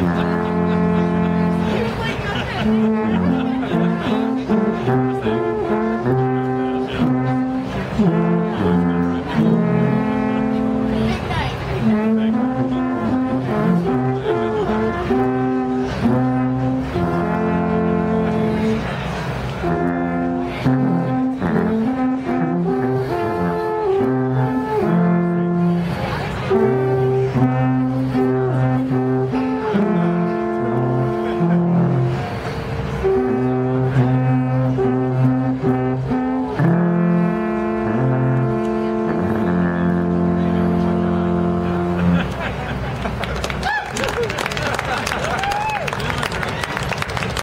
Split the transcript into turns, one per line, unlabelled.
Yeah.